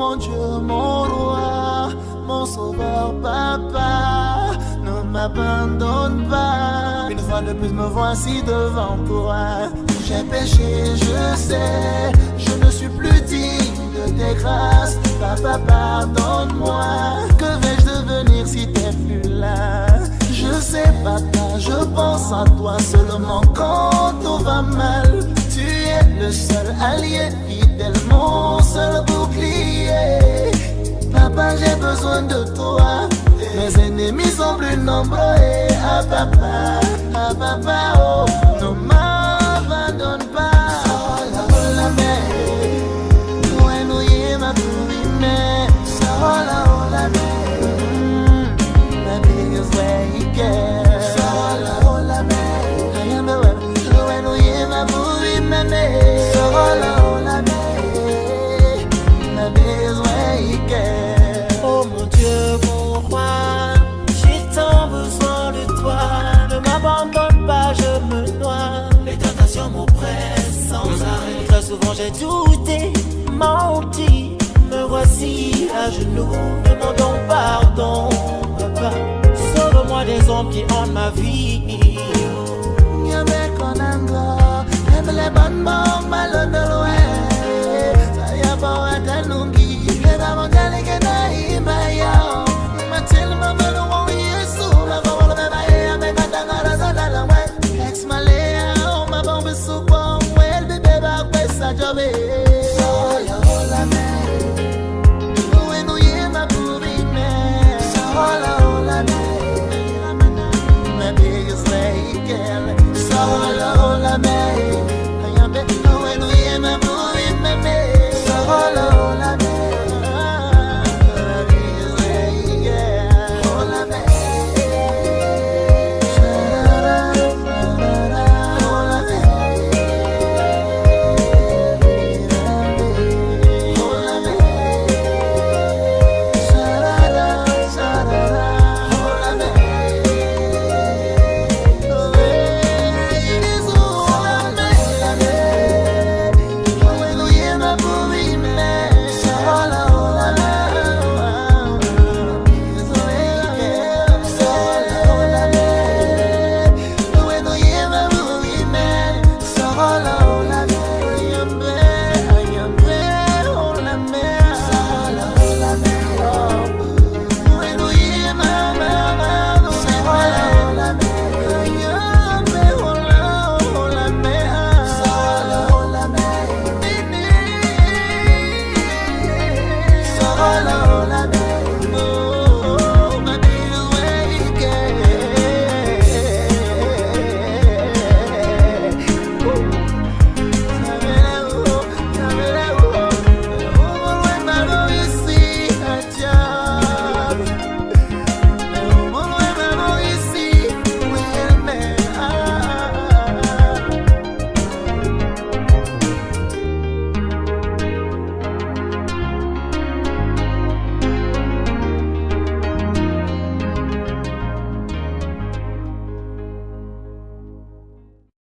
mon Dieu, mon roi, mon sauveur, papa, ne m'abandonne pas. Une fois de plus, me voici devant toi. J'ai péché, je sais, je ne suis plus digne de tes grâces. Papa, pardonne-moi. Que vais-je devenir si t'es plus là? Je sais, papa, je pense à toi seulement quand tout va mal. Tu es le seul allié mon seul bouclier. Papa, j'ai besoin de toi. Mes ennemis sont plus nombreux. Et ah, papa, ah, papa, oh, souvent j'ai douté, menti. Me voici à genoux, demandons pardon, papa. Sauve-moi des hommes qui hantent ma vie. Emele banbo malondo